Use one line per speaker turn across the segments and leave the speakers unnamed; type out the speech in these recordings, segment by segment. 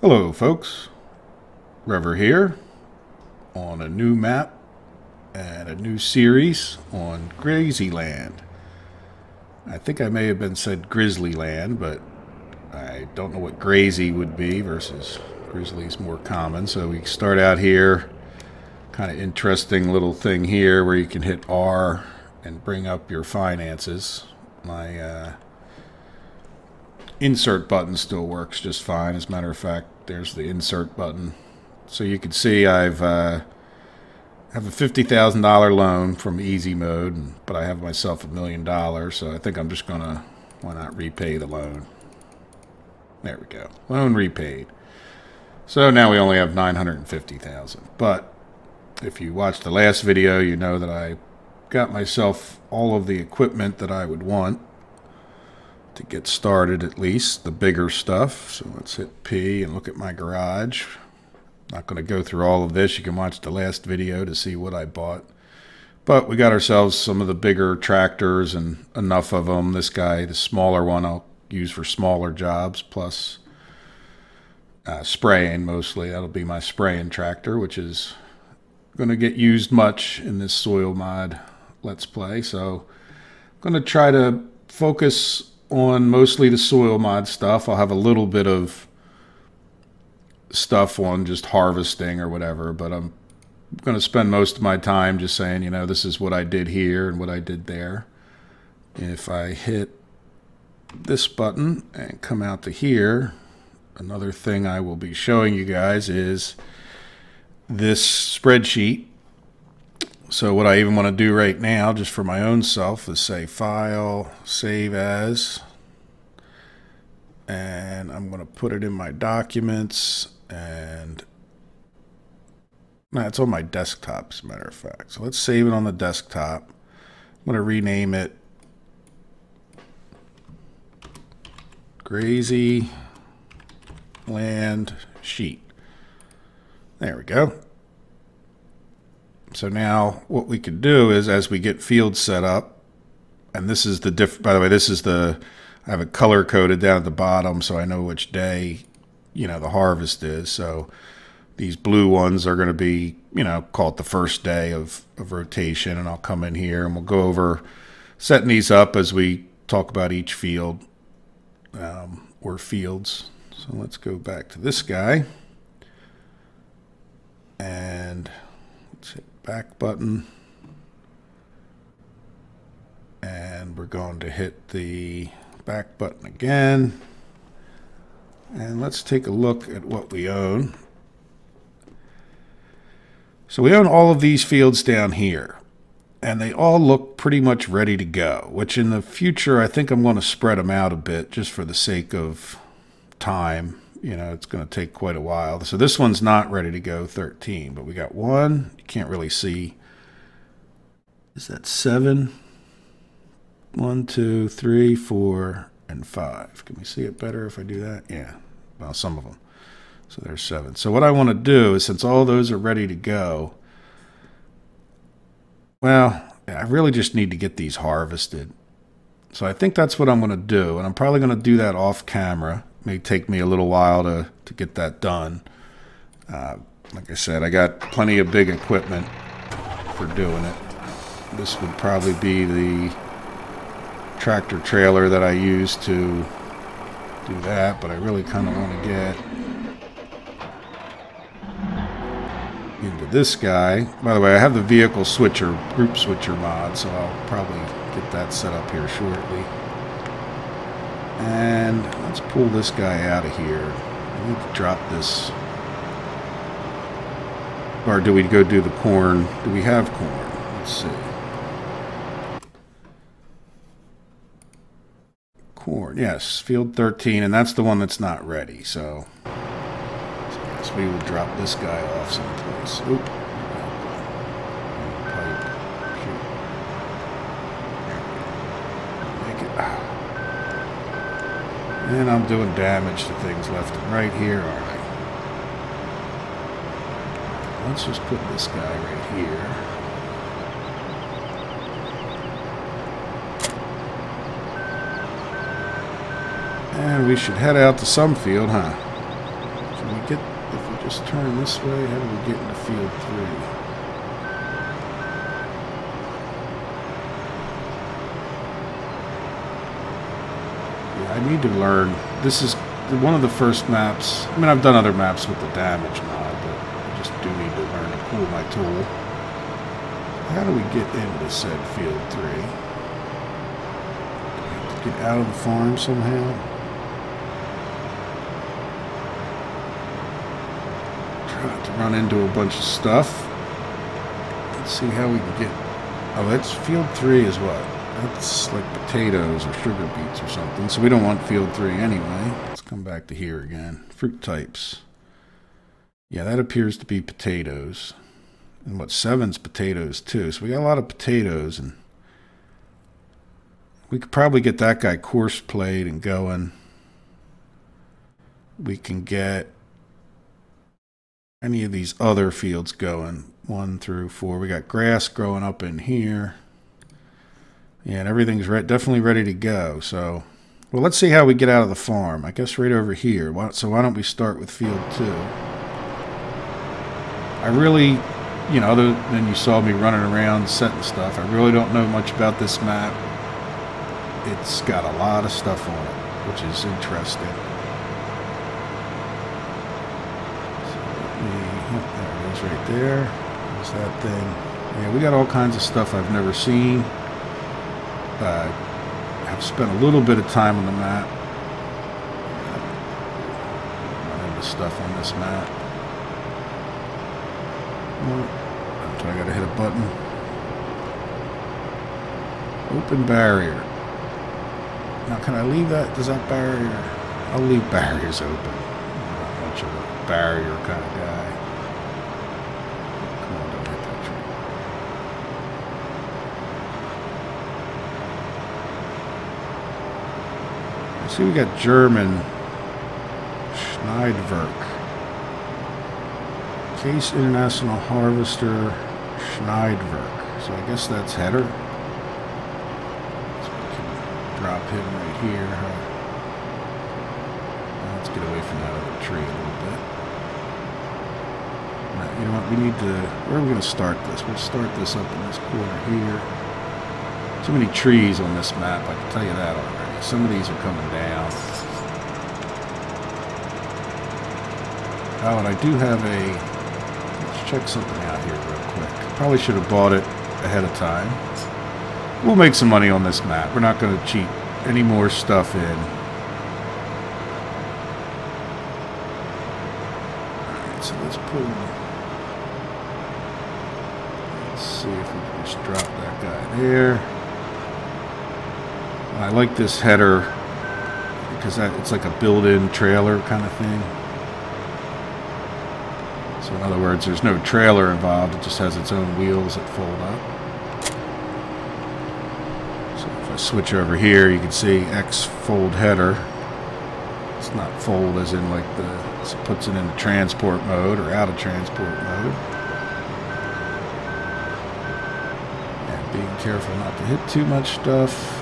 Hello, folks. Rever here on a new map and a new series on Grazyland. I think I may have been said Grizzly Land, but I don't know what Grazy would be versus Grizzly's more common. So we start out here, kind of interesting little thing here where you can hit R and bring up your finances. My uh, insert button still works just fine. As a matter of fact, there's the insert button. So you can see I've uh, have a fifty thousand dollar loan from easy mode, but I have myself a million dollars. So I think I'm just gonna why not repay the loan. There we go, loan repaid. So now we only have nine hundred and fifty thousand. But if you watched the last video, you know that I got myself all of the equipment that I would want to get started at least, the bigger stuff. So let's hit P and look at my garage. Not going to go through all of this. You can watch the last video to see what I bought. But we got ourselves some of the bigger tractors and enough of them. This guy, the smaller one, I'll use for smaller jobs, plus uh, spraying mostly. That'll be my spraying tractor, which is going to get used much in this soil mod let's play. So I'm going to try to focus on mostly the soil mod stuff. I'll have a little bit of stuff on just harvesting or whatever, but I'm going to spend most of my time just saying, you know, this is what I did here and what I did there. If I hit this button and come out to here, another thing I will be showing you guys is this spreadsheet so what I even want to do right now, just for my own self, is say File, Save As, and I'm going to put it in my Documents, and no, it's on my desktop, as a matter of fact. So let's save it on the desktop. I'm going to rename it Grazy Land Sheet. There we go. So now what we can do is as we get fields set up, and this is the diff, by the way, this is the, I have it color coded down at the bottom so I know which day, you know, the harvest is. So these blue ones are going to be, you know, call it the first day of, of rotation. And I'll come in here and we'll go over setting these up as we talk about each field um, or fields. So let's go back to this guy. And let's hit back button. And we're going to hit the back button again. And let's take a look at what we own. So we own all of these fields down here. And they all look pretty much ready to go, which in the future I think I'm going to spread them out a bit just for the sake of time you know, it's going to take quite a while. So this one's not ready to go 13, but we got one. You can't really see. Is that seven? One, two, three, four, and five. Can we see it better if I do that? Yeah, well, some of them. So there's seven. So what I want to do is since all those are ready to go, well, I really just need to get these harvested. So I think that's what I'm going to do. And I'm probably going to do that off camera may take me a little while to, to get that done. Uh, like I said, I got plenty of big equipment for doing it. This would probably be the tractor trailer that I use to do that, but I really kind of want to get into this guy. By the way, I have the vehicle switcher, group switcher mod, so I'll probably get that set up here shortly. And let's pull this guy out of here. I need to drop this. Or do we go do the corn? Do we have corn? Let's see. Corn, yes, field 13, and that's the one that's not ready, so, so yes, we will drop this guy off someplace. And I'm doing damage to things left and right here, aren't I? Let's just put this guy right here. And we should head out to some field, huh? Can we get, if we just turn this way. How do we get into field three? Yeah, I need to learn. This is one of the first maps. I mean, I've done other maps with the damage mod, but I just do need to learn to cool my tool. How do we get into said field three? Get out of the farm somehow. Try to run into a bunch of stuff. Let's see how we can get. Oh, that's field three is what? That's like potatoes or sugar beets or something. So we don't want field three anyway. Let's come back to here again. Fruit types. Yeah, that appears to be potatoes. And what, seven's potatoes too. So we got a lot of potatoes and we could probably get that guy course played and going. We can get any of these other fields going. One through four. We got grass growing up in here. And everything's re definitely ready to go. So, well, let's see how we get out of the farm. I guess right over here. So why don't we start with field two? I really, you know, other than you saw me running around setting stuff, I really don't know much about this map. It's got a lot of stuff on it, which is interesting. So me, there it is right there. There's that thing. Yeah, we got all kinds of stuff I've never seen. Uh, I've spent a little bit of time on the map. Run into stuff on this map. I gotta hit a button. Open barrier. Now, can I leave that? Does that barrier? I'll leave barriers open. I'm not much of a barrier kind of guy. Come on, don't hit that tree. I see we got German Schneidwerk. Case International Harvester Schneidwerk. So I guess that's header. So we can drop him right here. Huh? Let's get away from that other tree a little bit. You know what? We need to. Where are we going to start this? We'll start this up in this corner here. Too many trees on this map. I can tell you that already. Some of these are coming down. Oh, and I do have a. Let's check something out here real quick. Probably should have bought it ahead of time. We'll make some money on this map. We're not going to cheat any more stuff in. Alright, so let's pull. Let's see if we can just drop that guy there. I like this header because it's like a built-in trailer kind of thing. So in other words, there's no trailer involved. It just has its own wheels that fold up. So if I switch over here, you can see X fold header. It's not fold as in like the, so it puts it into transport mode or out of transport mode. And being careful not to hit too much stuff.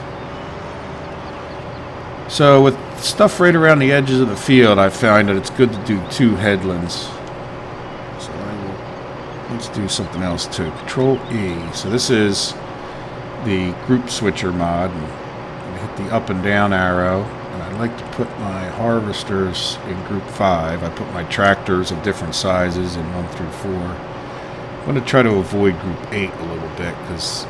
So with stuff right around the edges of the field, I find that it's good to do two headlands. So I will, let's do something else too. Control E. So this is the group switcher mod. And hit the up and down arrow. And I like to put my harvesters in group 5. I put my tractors of different sizes in 1 through 4. I'm going to try to avoid group 8 a little bit because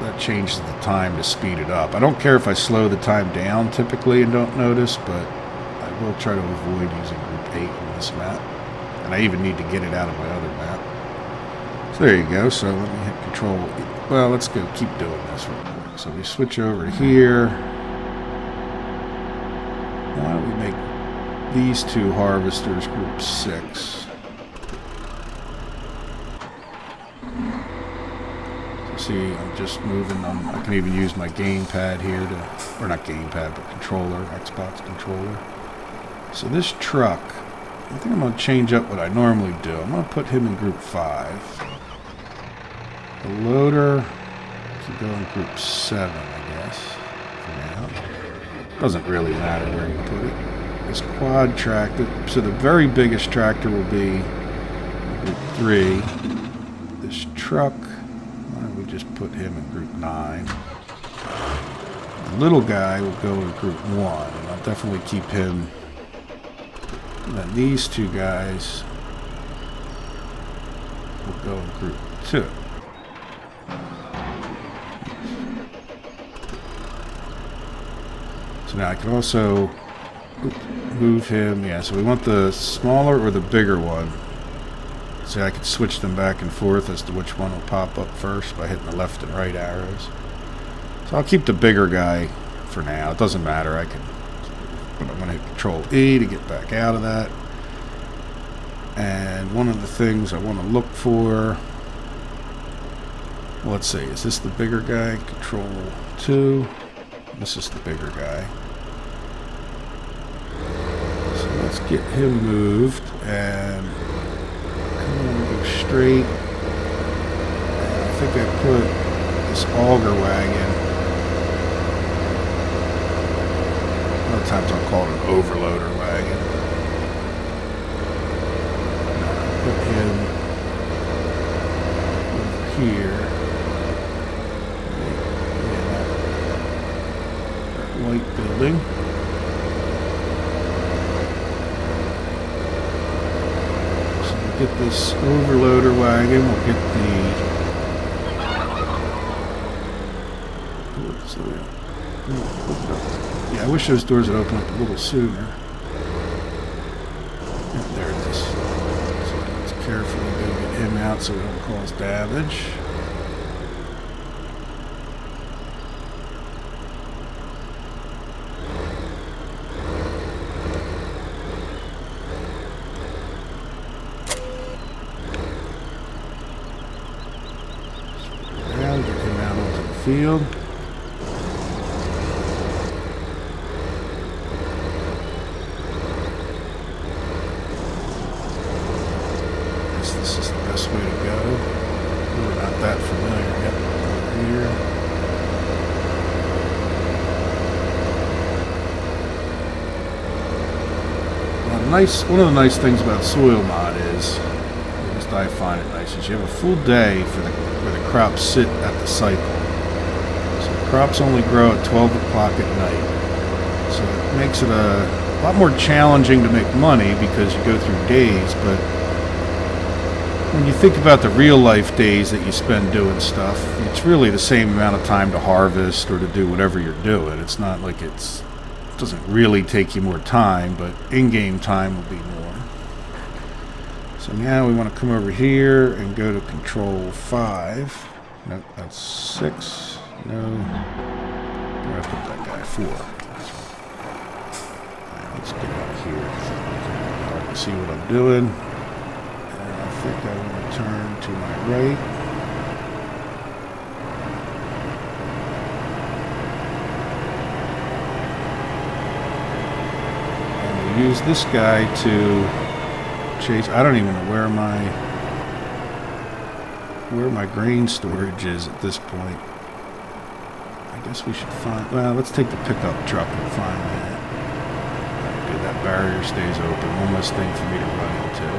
that changes the time to speed it up. I don't care if I slow the time down typically and don't notice, but I will try to avoid using group 8 on this map. And I even need to get it out of my other map. So there you go. So let me hit control. Well, let's go keep doing this real quick. So we switch over to here. Why don't we make these two harvesters group 6? See I'm just moving them. I can even use my gamepad here to, or not gamepad, but controller, Xbox controller. So this truck, I think I'm going to change up what I normally do. I'm going to put him in group 5. The loader can go in group 7, I guess, for now. Doesn't really matter where you put it. this quad tractor. So the very biggest tractor will be group three. This truck, why don't we just put him in group nine? The little guy will go to group one, and I'll definitely keep him. And then these two guys will go in group two. So now I can also move him. Yeah, so we want the smaller or the bigger one. So I can switch them back and forth as to which one will pop up first by hitting the left and right arrows. So I'll keep the bigger guy for now. It doesn't matter. I can. But I'm going to hit Control E to get back out of that. And one of the things I want to look for. Let's see. Is this the bigger guy? Control 2. This is the bigger guy. So let's get him moved and And I think I put this auger wagon. A lot of times I'll call it an overloader wagon. Put him over here. white building. So we'll get this overloader wagon, we'll get the yeah, I wish those doors would open up a little sooner. Yep, there it is. So let's carefully get him out so we don't cause damage. Field. Guess this is the best way to go. We're not that familiar yet over here. Now, nice. One of the nice things about soil mod is, at least I find it nice, is you have a full day for the where the crops sit at the cycle. Crops only grow at 12 o'clock at night. So it makes it a lot more challenging to make money because you go through days, but when you think about the real life days that you spend doing stuff, it's really the same amount of time to harvest or to do whatever you're doing. It's not like it's it doesn't really take you more time, but in-game time will be more. So now we want to come over here and go to control 5. Nope, that's 6. No. Where I put that guy? Four. Right, let's get out here. I can see what I'm doing. And I think I want to turn to my right. And use this guy to chase. I don't even know where my where my grain storage is at this point. I guess we should find, well, let's take the pickup truck and find that. Good, that barrier stays open. One less thing for me to run into.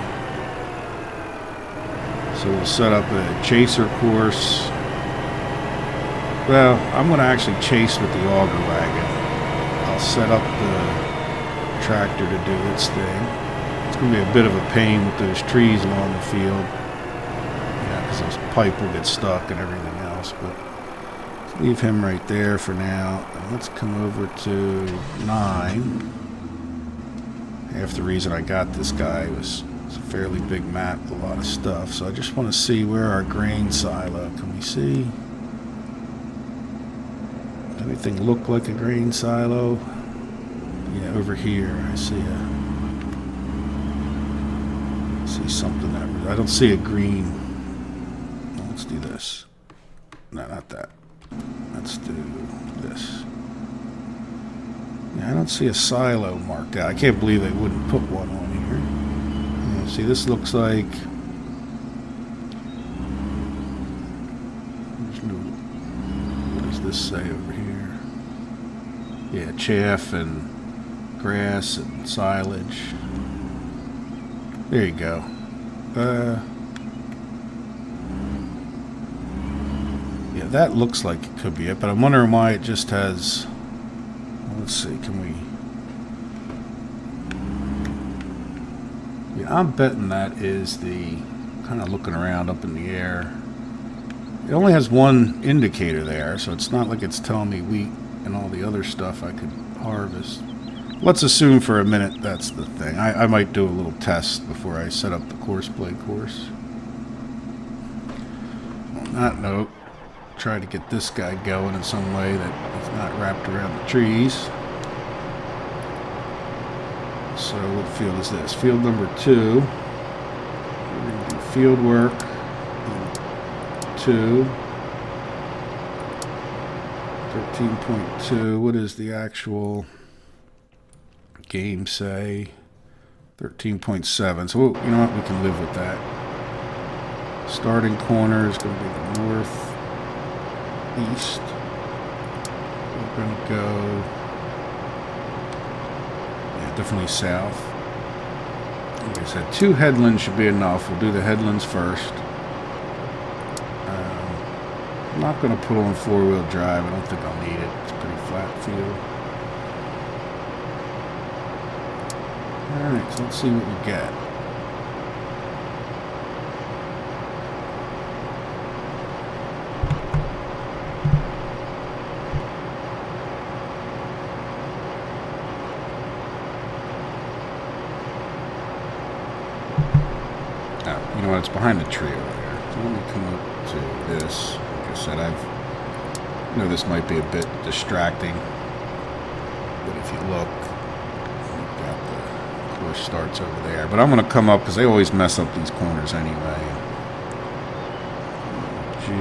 So we'll set up a chaser course. Well, I'm going to actually chase with the auger wagon. I'll set up the tractor to do its thing. It's going to be a bit of a pain with those trees along the field. Yeah, because those pipe will get stuck and everything else, but leave him right there for now. Let's come over to 9. Half the reason I got this guy was it's a fairly big map a lot of stuff. So I just want to see where our grain silo. Can we see? Does anything look like a grain silo? Yeah, over here I see a see something that I don't see a green. let's do this. No, not that. Let's do this. Yeah, I don't see a silo marked out. I can't believe they wouldn't put one on here. Yeah, see, this looks like... What does this say over here? Yeah, chaff and grass and silage. There you go. Uh, that looks like it could be it, but I'm wondering why it just has... Let's see, can we... Yeah, I'm betting that is the kind of looking around up in the air. It only has one indicator there, so it's not like it's telling me wheat and all the other stuff I could harvest. Let's assume for a minute that's the thing. I, I might do a little test before I set up the Courseplay course. On that note, try to get this guy going in some way that is not wrapped around the trees. So what field is this? Field number two. We're going to do field work. Two. 13.2. What is the actual game say? 13.7. So, you know what? We can live with that. Starting corner is going to be the north east. We're going to go yeah, definitely south. Like I said, two headlands should be enough. We'll do the headlands first. Um, I'm not going to put on four-wheel drive. I don't think I'll need it. It's pretty flat field. Alright, so let's see what we get. it's behind the tree over there. So let me come up to this. Like I said, I've I know this might be a bit distracting, but if you look, got the course starts over there. But I'm going to come up because they always mess up these corners anyway. G,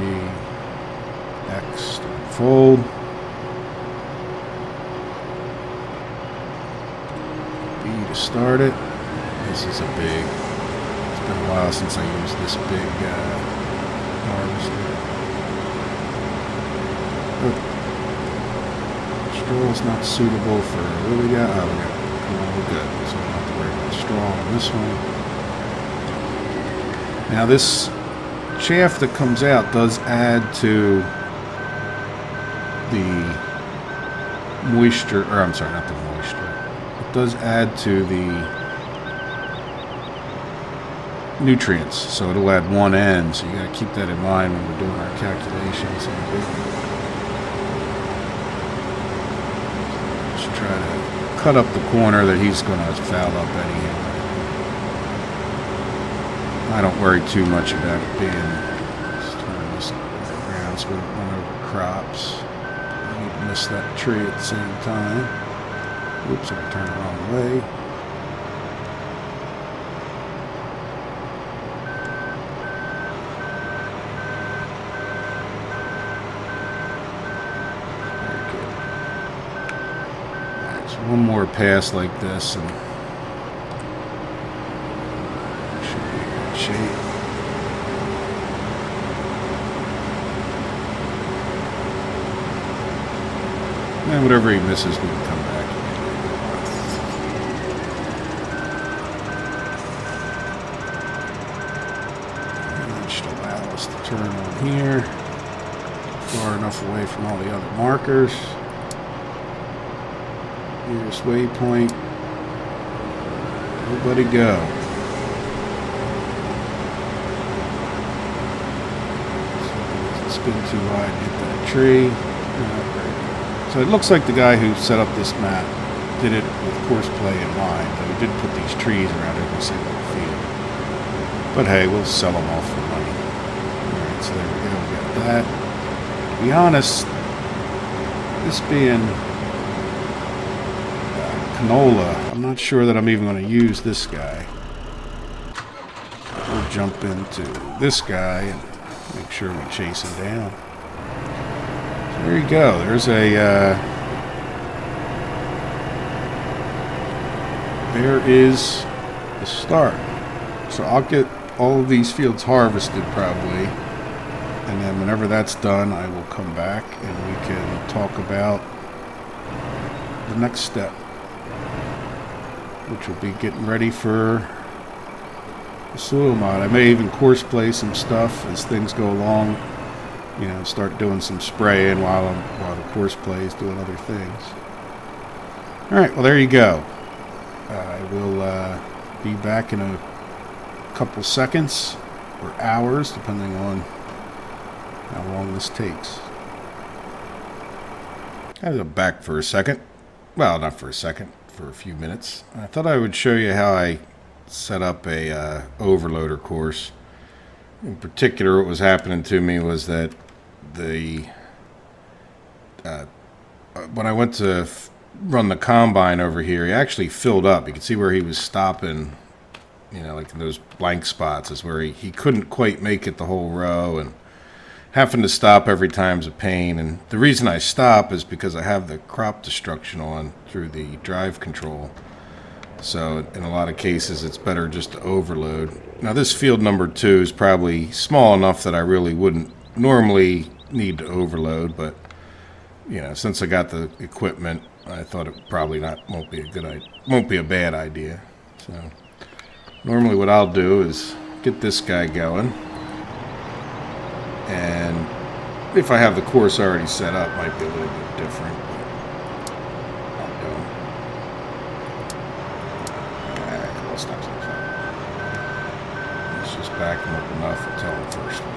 X, fold. B to start it. This is a big been a while since I used this big uh, harvester. Straw is not suitable for what we got. Oh, we got cool, good. So we don't have to worry about straw on this one. Now this chaff that comes out does add to the moisture, or I'm sorry, not the moisture. It does add to the nutrients. So it'll add one N. So you got to keep that in mind when we're doing our calculations. Just try to cut up the corner that he's going to foul up anyhow. I don't worry too much about it being so we don't run over crops. I need to miss that tree at the same time. Oops, I turned the wrong way. Pass like this and. And whatever he misses, we can come back. And that should allow us to turn on here, far enough away from all the other markers. Here's waypoint. Everybody go. Spin too wide, hit that tree. So it looks like the guy who set up this map did it with Courseplay in mind, though he did put these trees around every single field. But hey, we'll sell them off for money. Alright, so there we go, we got that. To be honest, this being canola. I'm not sure that I'm even going to use this guy. We'll jump into this guy and make sure we chase him down. So there you go. There's a... Uh, there is the start. So I'll get all of these fields harvested probably. And then whenever that's done, I will come back and we can talk about the next step. Which will be getting ready for the soil mod. I may even course play some stuff as things go along. You know, start doing some spraying while I'm, while the course plays, doing other things. All right, well there you go. I will uh, be back in a couple seconds or hours, depending on how long this takes. I'm back for a second. Well, not for a second, for a few minutes. I thought I would show you how I set up a uh, overloader course. In particular, what was happening to me was that the uh, when I went to run the combine over here, he actually filled up. You can see where he was stopping, you know, like those blank spots is where he, he couldn't quite make it the whole row and having to stop every time is a pain. And the reason I stop is because I have the crop destruction on through the drive control. So in a lot of cases, it's better just to overload. Now this field number two is probably small enough that I really wouldn't normally need to overload, but you know, since I got the equipment, I thought it probably not won't be a good idea, won't be a bad idea. So normally what I'll do is get this guy going, and if I have the course already set up, might be a little bit different. Ah. Let's just back him up enough until the first one.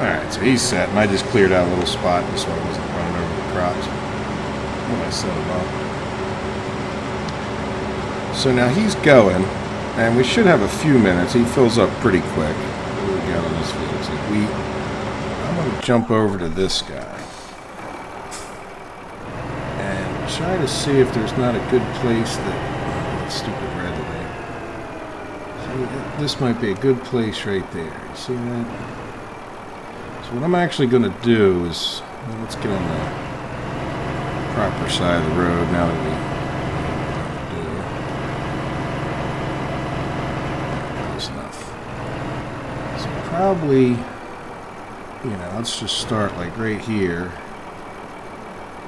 Alright, so he's set, and I just cleared out a little spot just so I wasn't running over the crops when I set him up. So now he's going, and we should have a few minutes. He fills up pretty quick. We got on this we, I'm going to jump over to this guy and try to see if there's not a good place that, oh, stupid red light. This might be a good place right there. You see that? So what I'm actually going to do is, well, let's get on the proper side of the road now that we do. Close enough. So probably, you know, let's just start like right here.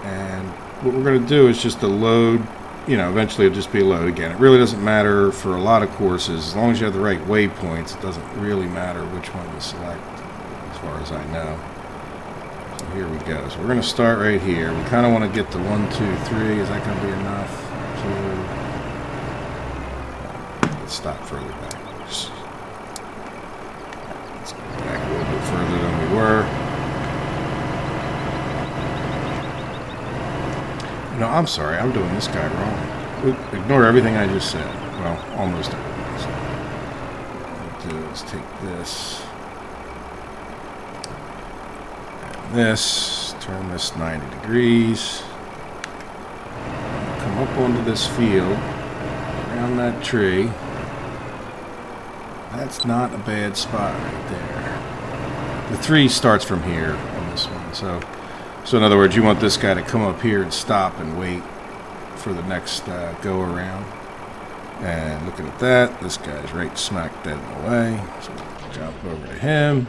And what we're going to do is just to load, you know, eventually it'll just be a load again. It really doesn't matter for a lot of courses. As long as you have the right waypoints, it doesn't really matter which one you select as far as I know. So here we go. So we're going to start right here. We kind of want to get to one, two, three. Is that going to be enough? Two. Let's stop further back. Let's get back a little bit further than we were. No, I'm sorry. I'm doing this guy wrong. Ignore everything I just said. Well, almost everything. So is take this. this, turn this 90 degrees, come up onto this field, around that tree. That's not a bad spot right there. The three starts from here on this one, so so in other words, you want this guy to come up here and stop and wait for the next uh, go around. And looking at that, this guy's right smack dead in the way. So jump over to him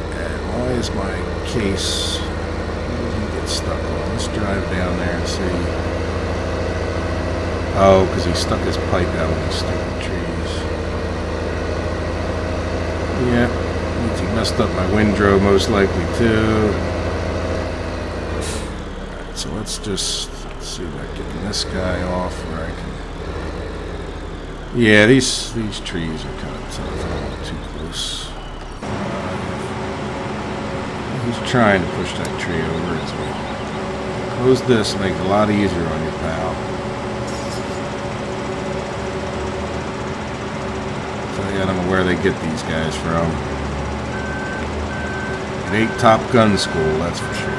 And why is my case get stuck on? Let's drive down there and see. Oh, because he stuck his pipe out in these stupid trees. Yeah, messed up my windrow most likely too. So let's just see about get this guy off where I can... Yeah, these, these trees are kind of tough. I too close. He's trying to push that tree over as we close this, make it a lot easier on your pal. I don't know where they get these guys from. It ain't Top Gun school, that's for sure.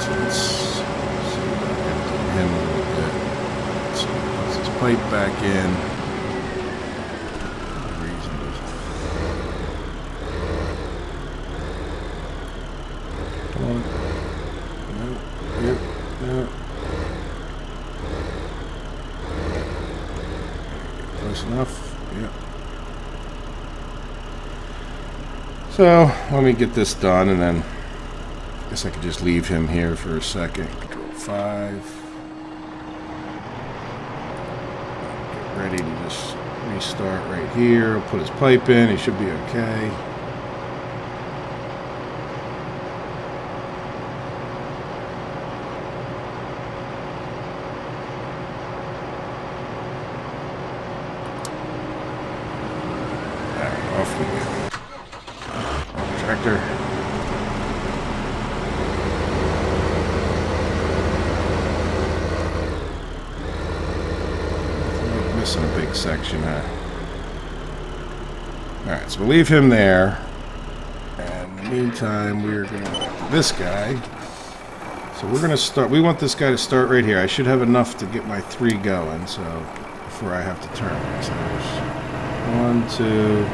So let's see if I can do him a little bit. So let's just pipe back in. So let me get this done and then I guess I could just leave him here for a second. Control 5. Get ready to just restart right here. Put his pipe in. He should be okay. Alright, off we go. Tractor. We're missing a big section, huh? Alright, so we'll leave him there. And in the meantime, we're gonna this guy. So we're gonna start we want this guy to start right here. I should have enough to get my three going, so before I have to turn. So one, two.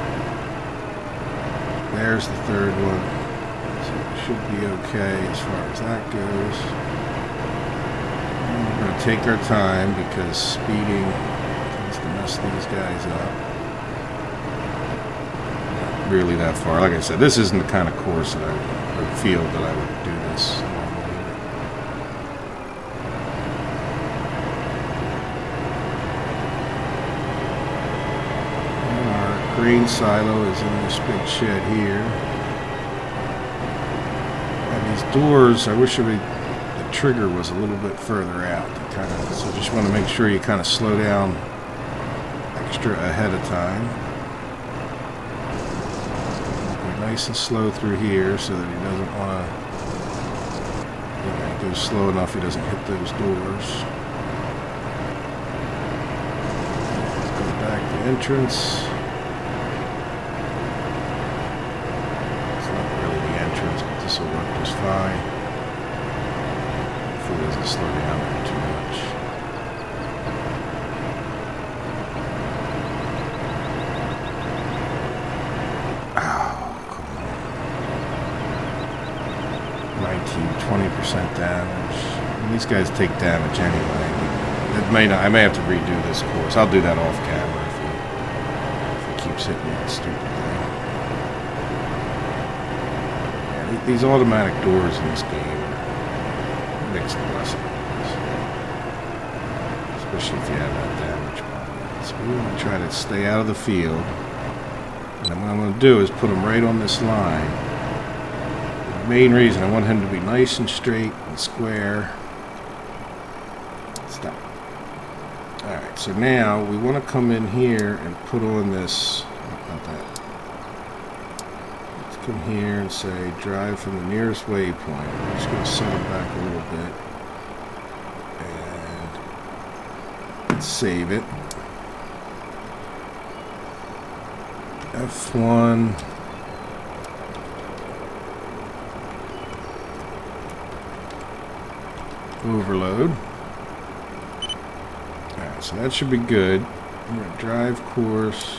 There's the third one. So it should be okay as far as that goes. And we're going to take our time because speeding tends to mess these guys up. Really that far. Like I said, this isn't the kind of course that I would feel that I would do this. And our grain silo is in this big shed here. And these doors, I wish it would, the trigger was a little bit further out. Kind of, so just want to make sure you kind of slow down extra ahead of time. Go nice and slow through here so that he doesn't want to. Goes slow enough he doesn't hit those doors. Go back to entrance. It's not really the entrance, but this will work just fine. Hopefully it doesn't slow down there too much. Ow, come on. 19, 20% damage. And these guys take damage anyway. It may not, I may have to redo this course. I'll do that off camera if he keeps hitting that stupid thing. Yeah, these automatic doors in this game are mixed blessings. Especially if you have that damage. So we want to try to stay out of the field. And what I'm going to do is put him right on this line. The main reason I want him to be nice and straight and square. Stop. Alright, so now we want to come in here and put on this. Not that. Let's come here and say drive from the nearest waypoint. I'm just going to set it back a little bit. And save it. F1. Overload. So that should be good. Drive course.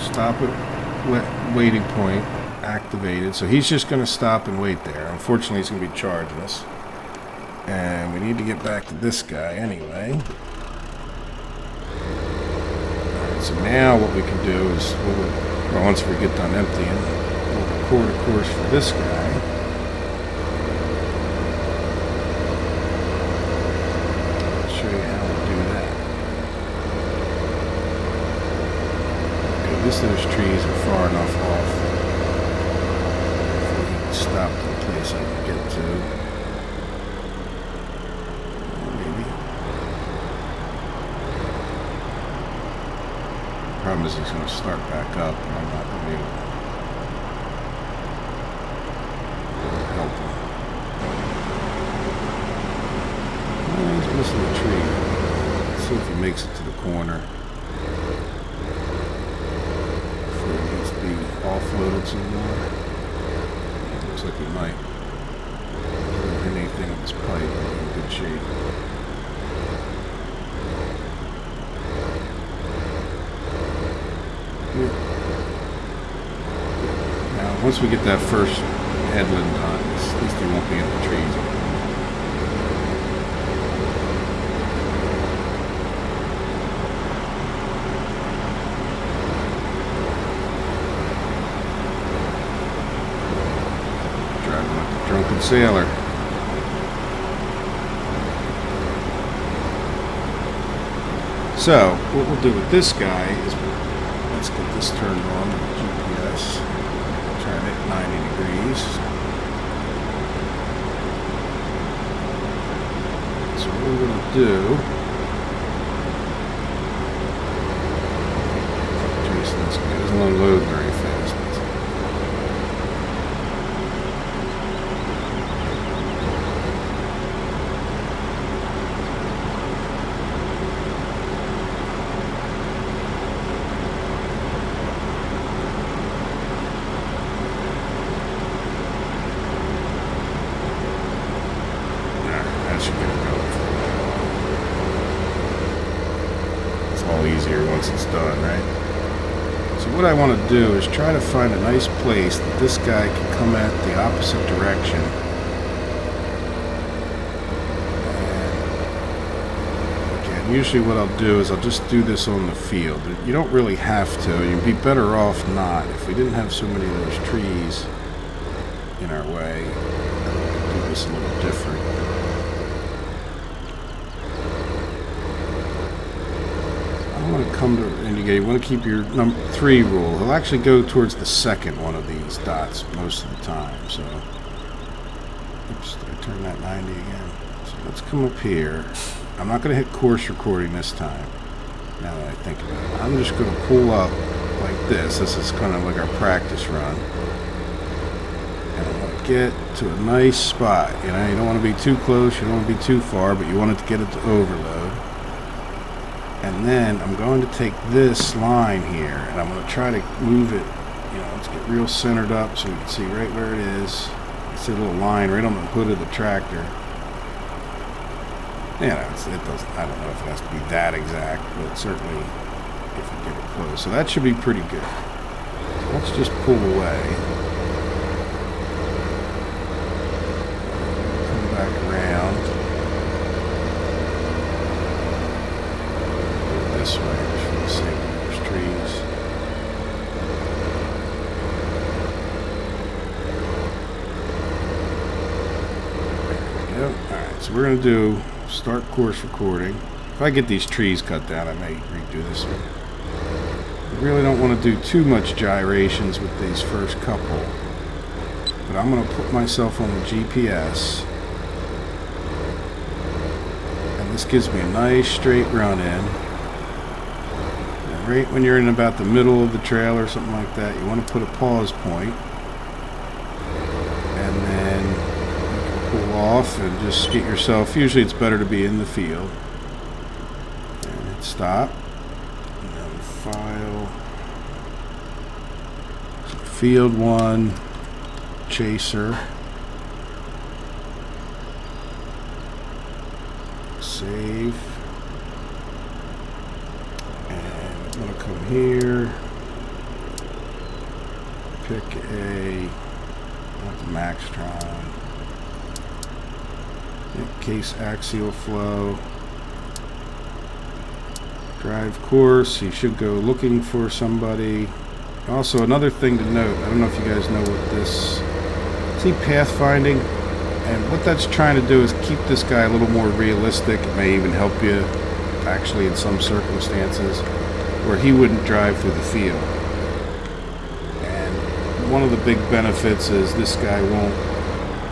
Stop at waiting point. Activated. So he's just going to stop and wait there. Unfortunately, he's going to be charging us. And we need to get back to this guy anyway. Alright, so now what we can do is, we'll, well, once we get done emptying, we'll record a course for this guy. I'll show you how to do that. Okay, at least those trees are far enough off. Before he can stop to the place I can get to. Maybe. Problem is he's going to start back up, and I'm not going to be able to help him. Well, he's missing the tree. Let's see if he makes it to the corner. Before it needs to be offloaded somewhere. Yeah, looks like he might. Hit anything with his pipe. In good shape. Now, once we get that first headland done, at least he won't be in the trees. Sailor. So, what we'll do with this guy is let's get this turned on GPS. Turn it 90 degrees. So what we're going to do this guy very fast. That should get it going. It's all easier once it's done, right? So what I want to do is try to find a nice place that this guy can come at the opposite direction. And usually what I'll do is I'll just do this on the field. You don't really have to. You'd be better off not. If we didn't have so many of those trees in our way, do this a little different. I want to come to indicate. You want to keep your number three rule. He'll actually go towards the second one of these dots most of the time. So, oops, I turn that 90 again? So let's come up here. I'm not going to hit course recording this time. Now that I think about it, I'm just going to pull up like this. This is kind of like our practice run. And I to get to a nice spot. You know, you don't want to be too close. You don't want to be too far, but you want it to get it to overload. And then I'm going to take this line here and I'm going to try to move it, you know, let's get real centered up so we can see right where it is. See a little line right on the hood of the tractor. Yeah, it's, it doesn't, I don't know if it has to be that exact, but certainly if you get it close. So that should be pretty good. Let's just pull away. Come back around. For the trees. Alright, so we're going to do start course recording. If I get these trees cut down, I may redo this one. I really don't want to do too much gyrations with these first couple. But I'm going to put myself on the GPS. And this gives me a nice straight run in right when you're in about the middle of the trail or something like that, you want to put a pause point. And then pull off and just get yourself, usually it's better to be in the field. And hit stop. And then file. Field 1, chaser. Save. I'm gonna come here, pick a, not the Maxtron, case axial flow, drive course, you should go looking for somebody. Also, another thing to note, I don't know if you guys know what this, see pathfinding, and what that's trying to do is keep this guy a little more realistic, it may even help you actually in some circumstances where he wouldn't drive through the field. And one of the big benefits is this guy won't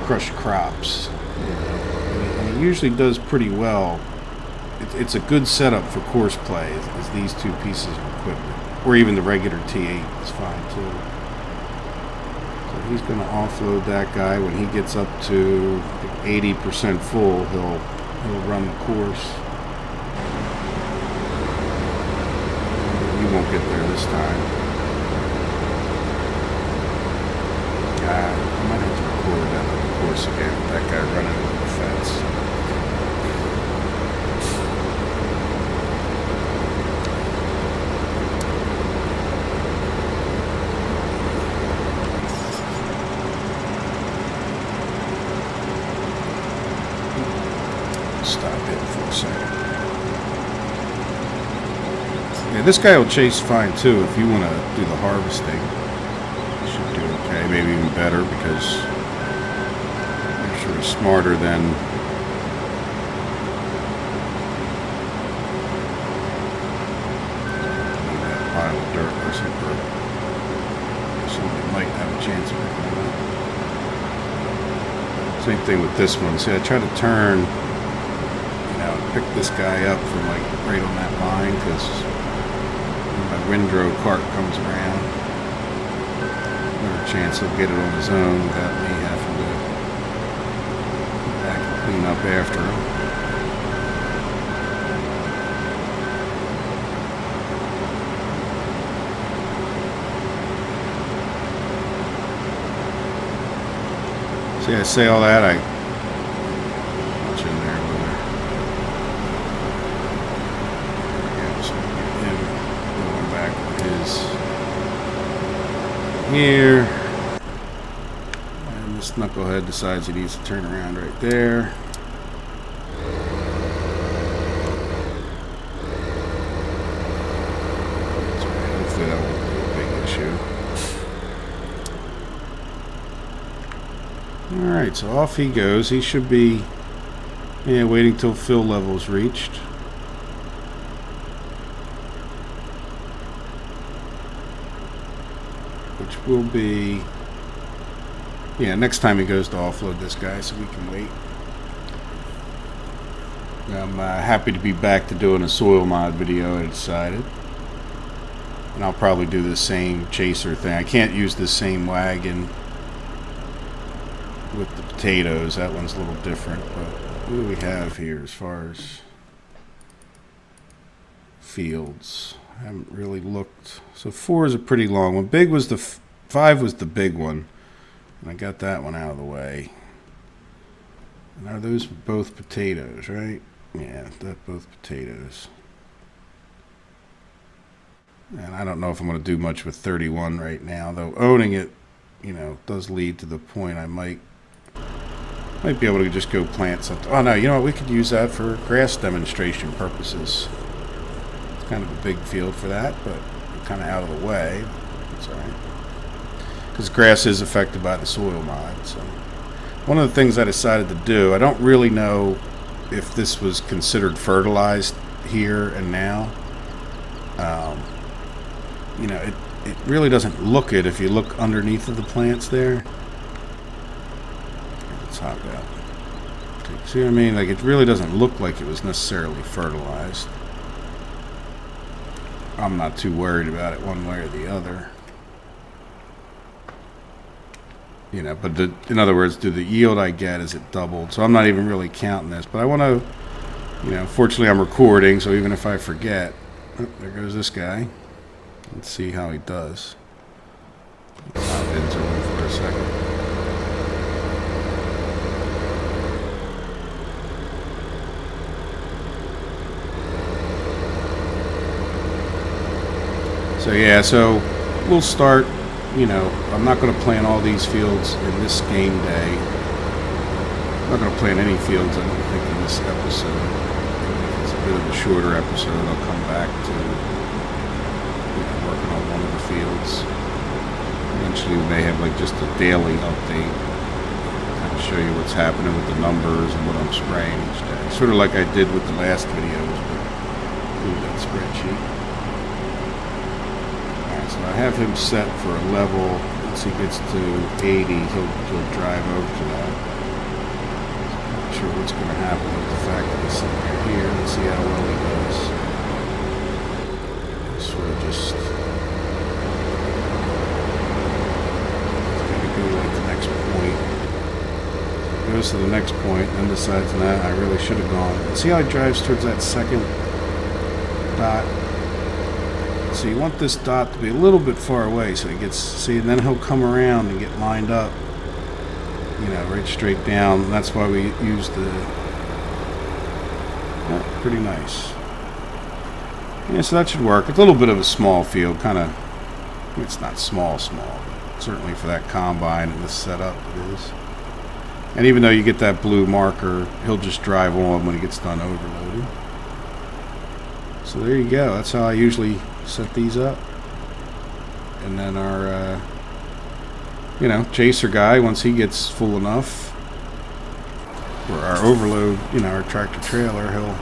crush crops. And, he, usually does pretty well. It's a good setup for course play, is, is these two pieces of equipment. Or even the regular T8 is fine too. So he's going to offload that guy. When he gets up to 80% full, he'll, he'll run the course. Won't get there this time. God, I might have to record that on the course again. That guy running over the fence. Stop it for a second. Yeah, this guy will chase fine too if you want to do the harvesting. Should do okay, maybe even better because you're sort of smarter than pile of dirt or something. Somebody might have a chance. Same thing with this one. See, I try to turn, you know, pick this guy up from like right on that line because windrow cart comes around, there's a chance he'll get it on his own without me having to back and clean up after him. See, I say all that, I much in there with her. Yeah, so get him going back with his here. And this knucklehead decides he needs to turn around right there. Hopefully that won't be issue. Alright, so off he goes. He should be yeah, waiting till fill level's reached. Which will be yeah, next time he goes to offload this guy so we can wait. I'm uh, happy to be back to doing a soil mod video, I decided. And I'll probably do the same chaser thing. I can't use the same wagon with the potatoes. That one's a little different, but what do we have here as far as fields? I haven't really looked. So four is a pretty long one. Big was the five was the big one, and I got that one out of the way. And are those both potatoes, right? Yeah, that both potatoes. And I don't know if I'm going to do much with 31 right now, though owning it, you know, does lead to the point I might might be able to just go plant something. Oh no, you know what? We could use that for grass demonstration purposes. It's kind of a big field for that, but kind of out of the way. It's all right. Because grass is affected by the soil mod. So one of the things I decided to do, I don't really know if this was considered fertilized here and now. Um, you know, it, it really doesn't look it if you look underneath of the plants there. Let's hop out. See what I mean? Like, it really doesn't look like it was necessarily fertilized. I'm not too worried about it one way or the other. You know, but the, in other words, do the yield I get, is it doubled? So I'm not even really counting this. But I want to, you know, fortunately I'm recording, so even if I forget, oh, there goes this guy. Let's see how he does. Pop him for a second. So yeah, so we'll start, you know, I'm not going to plan all these fields in this game day. I'm not going to plan any fields, I don't think, in this episode. It's a bit of a shorter episode, I'll come back to you know, working on one of the fields. Eventually we may have like just a daily update. Of show you what's happening with the numbers and what I'm spraying each day. Sort of like I did with the last videos, but through that spreadsheet. So I have him set for a level. Once he gets to 80, he'll, he'll drive over to that. Not sure what's going to happen with the fact that he's sitting right here. Let's see how well he does. Sort of just going to go like the next point. Goes to the next point, then decides, nah, I really should have gone. See how he drives towards that second dot? So you want this dot to be a little bit far away so he gets, see, and then he'll come around and get lined up, you know, right straight down. That's why we use the, yeah, pretty nice. Yeah, so that should work. It's a little bit of a small field, kind of, it's not small, small, but certainly for that combine and this setup it is. And even though you get that blue marker, he'll just drive on when he gets done overloading. So there you go. That's how I usually set these up. And then our, uh, you know, chaser guy, once he gets full enough, or our overload, you know, our tractor trailer, he'll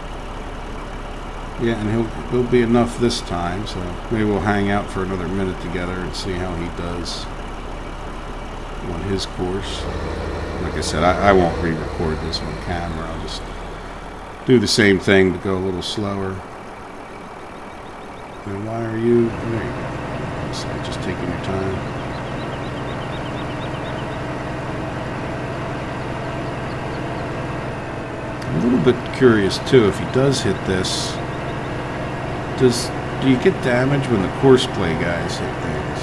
yeah, and he'll he'll be enough this time. So maybe we'll hang out for another minute together and see how he does on his course. Like I said, I, I won't re-record this on camera. I'll just do the same thing to go a little slower. And why are you? There you go. So just taking your time. I'm a little bit curious too. If he does hit this, does do you get damage when the course play guys hit things?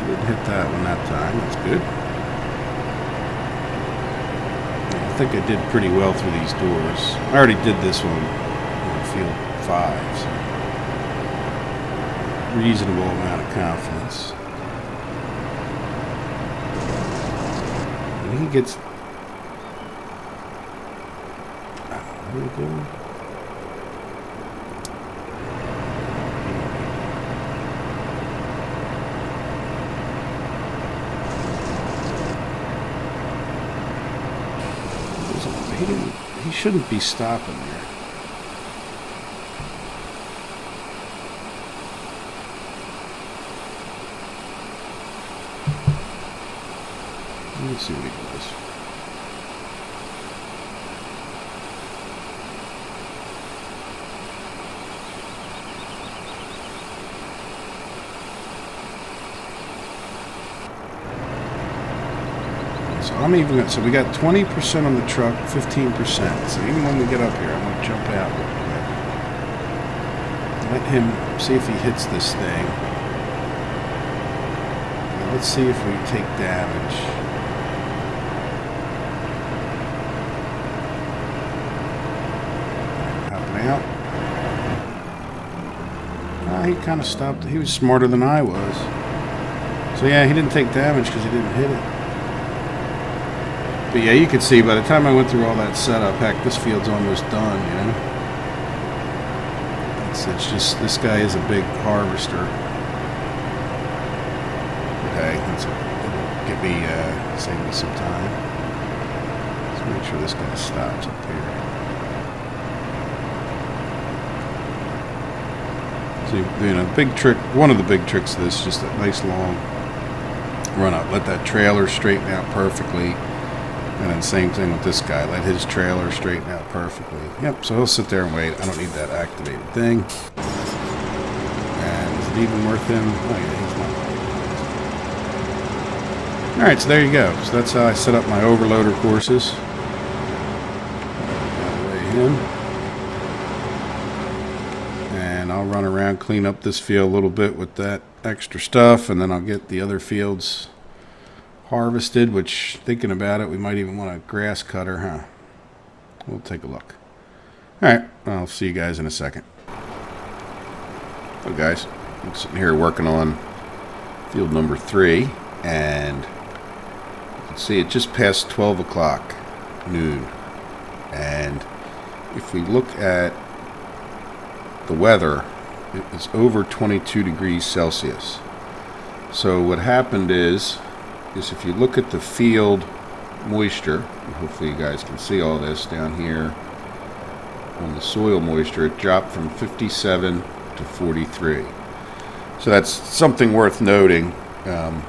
He didn't hit that one that time. That's good. I I did pretty well through these doors. I already did this one on field five. So reasonable amount of confidence. And he gets. Ah, Where are we going? He didn't. He shouldn't be stopping there. Let me see what he does. So I'm even gonna, so we got 20% on the truck, 15%. So even when we get up here, I'm gonna jump out. Let him see if he hits this thing. Now let's see if we take damage. Out. He kind of stopped. He was smarter than I was. So yeah, he didn't take damage because he didn't hit it. But yeah, you can see by the time I went through all that setup, heck, this field's almost done, you know? It's, it's just, this guy is a big harvester. Okay, that's it'll give me, uh, save me some time. Let's make sure this guy stops up here. So, you know, big trick, one of the big tricks of this is just a nice long run up. Let that trailer straighten out perfectly. And then same thing with this guy. Let his trailer straighten out perfectly. Yep, so he'll sit there and wait. I don't need that activated thing. And is it even worth him? Oh yeah, he's not. Alright, so there you go. So that's how I set up my overloader courses. Him. And I'll run around, clean up this field a little bit with that extra stuff, and then I'll get the other fields harvested, which, thinking about it, we might even want a grass cutter, huh? We'll take a look. Alright, I'll see you guys in a second. Oh, guys, I'm sitting here working on field number three, and you can see it just past 12 o'clock noon. And if we look at the weather, it's over 22 degrees Celsius. So what happened is is if you look at the field moisture, hopefully you guys can see all this down here on the soil moisture, it dropped from 57 to 43. So that's something worth noting. Um,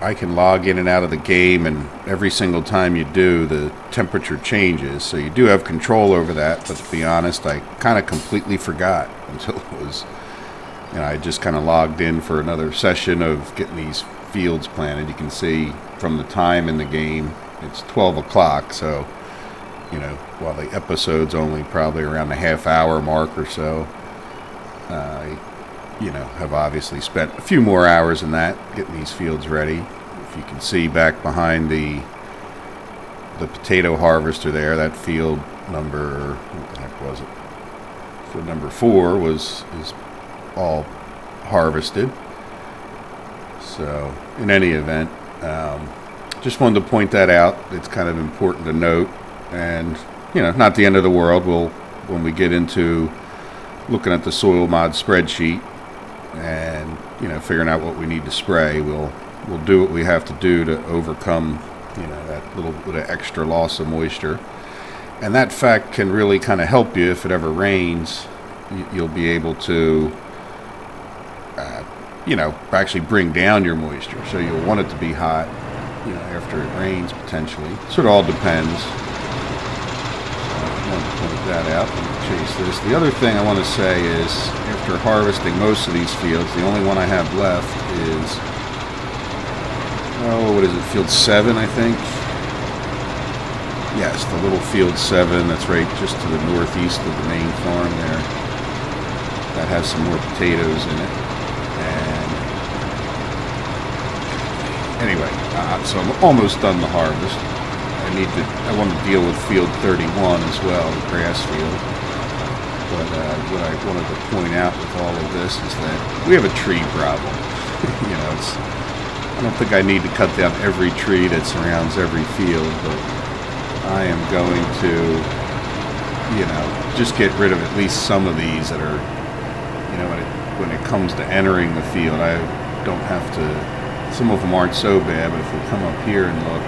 I can log in and out of the game, and every single time you do, the temperature changes. So you do have control over that, but to be honest, I kind of completely forgot until it was, you know, I just kind of logged in for another session of getting these fields planted. You can see from the time in the game, it's 12 o'clock, so, you know, while the episode's only probably around the half hour mark or so, I, you know, have obviously spent a few more hours than that getting these fields ready. If you can see back behind the the potato harvester there, that field number, what the heck was it? Field number four was is all harvested. So, in any event, um, just wanted to point that out. It's kind of important to note, and you know, not the end of the world. We'll when we get into looking at the soil mod spreadsheet and you know figuring out what we need to spray, we'll we'll do what we have to do to overcome you know that little bit of extra loss of moisture. And that fact can really kind of help you if it ever rains. You'll be able to, you know, actually bring down your moisture. So you'll want it to be hot, you know, after it rains potentially. So it all depends. So I want to point that out and chase this. The other thing I want to say is after harvesting most of these fields, the only one I have left is, oh, what is it, field 7, I think? Yes, the little field 7 that's right just to the northeast of the main farm there. That has some more potatoes in it. And anyway, uh, so I'm almost done the harvest. I need to, I want to deal with field 31 as well, the grass field. But uh, what I wanted to point out with all of this is that we have a tree problem. you know, it's, I don't think I need to cut down every tree that surrounds every field, but I am going to, you know, just get rid of at least some of these that are, you know, when it, when it comes to entering the field, I don't have to, some of them aren't so bad, but if we come up here and look,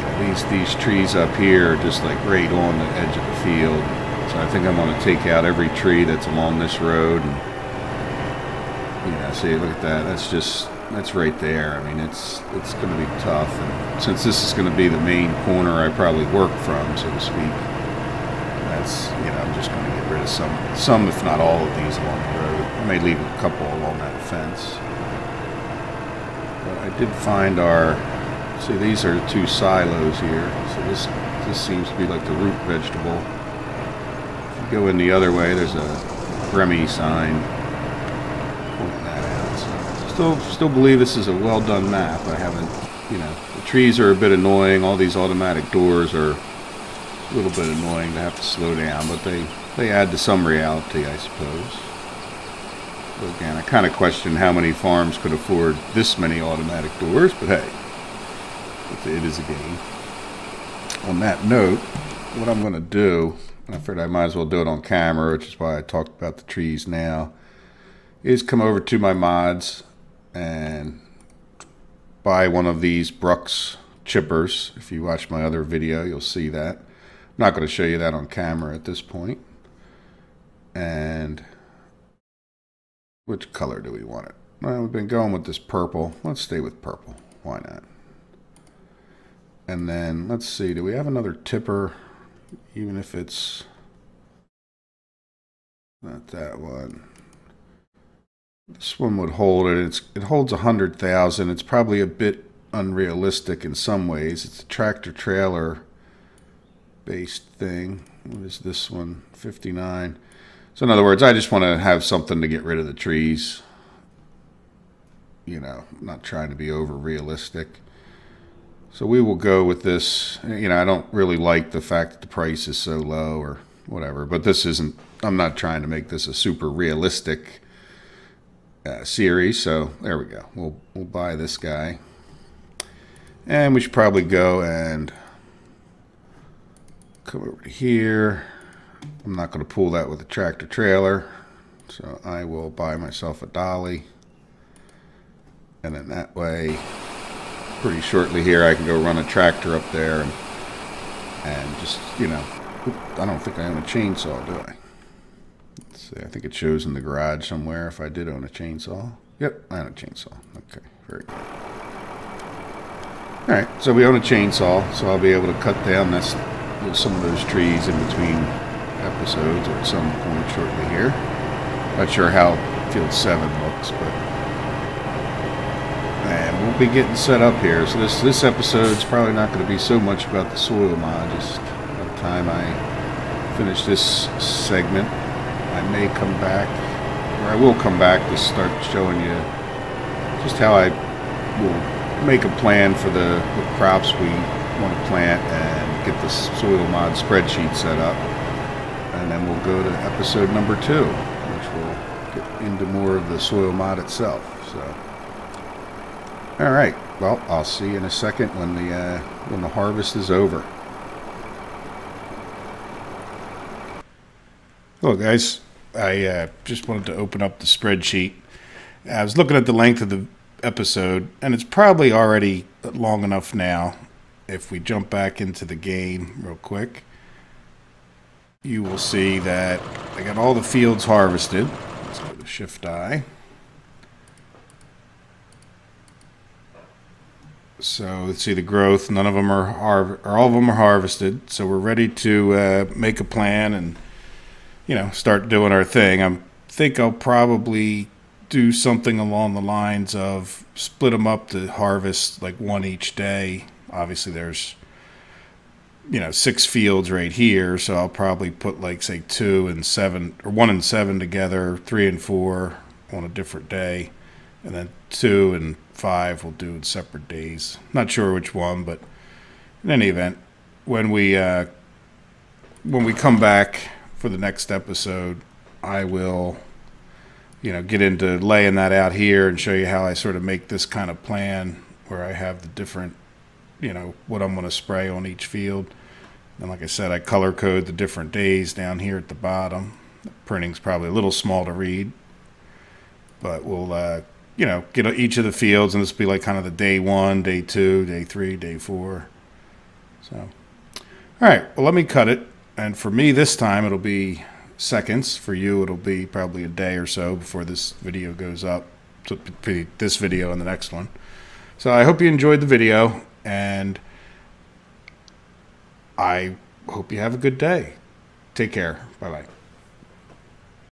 know, these, these trees up here are just like right on the edge of the field. So I think I'm going to take out every tree that's along this road and, you know, see, look at that. That's just that's right there. I mean, it's it's going to be tough. And since this is going to be the main corner I probably work from, so to speak, that's you know I'm just going to get rid of some, some if not all of these along the road. I may leave a couple along that fence. I did find our. See, these are two silos here. So this this seems to be like the root vegetable. If you go in the other way, there's a Remy sign still still believe this is a well done map. I haven't, you know, the trees are a bit annoying. All these automatic doors are a little bit annoying to have to slow down, but they they add to some reality, I suppose. Again, I kind of question how many farms could afford this many automatic doors, but hey, it is a game. On that note, what I'm going to do, I figured I might as well do it on camera, which is why I talked about the trees now, is come over to my mods and buy one of these Bruks chippers. If you watch my other video, you'll see that. I'm not going to show you that on camera at this point. And which color do we want it? Well, we've been going with this purple. Let's stay with purple. Why not? And then, let's see, do we have another tipper? Even if it's not that one. This one would hold it. It's, it holds a hundred thousand. It's probably a bit unrealistic in some ways. It's a tractor trailer based thing. What is this one? 59. So in other words, I just want to have something to get rid of the trees. You know, not trying to be over realistic. So we will go with this. You know, I don't really like the fact that the price is so low or whatever, but this isn't, I'm not trying to make this a super realistic uh, series. So there we go. We'll we'll buy this guy, and we should probably go and come over here. I'm not going to pull that with a tractor trailer, so I will buy myself a dolly, and then that way, pretty shortly here, I can go run a tractor up there and and just you know, I don't think I own a chainsaw, do I? Let's see. I think it shows in the garage somewhere if I did own a chainsaw. Yep, I own a chainsaw. Okay, very good. All right, so we own a chainsaw, so I'll be able to cut down this, some of those trees in between episodes at some point shortly here. Not sure how Field 7 looks, but... And we'll be getting set up here. So this, this episode's probably not going to be so much about the soil mod, just by the time I finish this segment. I may come back, or I will come back to start showing you just how I will make a plan for the, the crops we want to plant and get the soil mod spreadsheet set up. And then we'll go to episode number two, which will get into more of the soil mod itself. So, all right. Well, I'll see you in a second when the uh, when the harvest is over. Hello, guys. I uh, just wanted to open up the spreadsheet. I was looking at the length of the episode, and it's probably already long enough now. If we jump back into the game real quick, you will see that I got all the fields harvested. Let's go to Shift I. So let's see the growth. None of them are, har- or all of them are harvested. So we're ready to uh, make a plan and you know, start doing our thing. I think I'll probably do something along the lines of split them up to harvest like one each day. Obviously, there's you know six fields right here, so I'll probably put like say two and seven or one and seven together, three and four on a different day, and then two and five we'll do in separate days. Not sure which one, but in any event, when we uh, when we come back for the next episode, I will, you know, get into laying that out here and show you how I sort of make this kind of plan where I have the different, you know, what I'm going to spray on each field. And like I said, I color code the different days down here at the bottom. The printing's probably a little small to read, but we'll, uh, you know, get each of the fields, and this will be like kind of the day one, day two, day three, day four. So, all right, well, let me cut it and for me this time it'll be seconds. For you it'll be probably a day or so before this video goes up. So this video and the next one. So I hope you enjoyed the video and I hope you have a good day. Take care. Bye bye.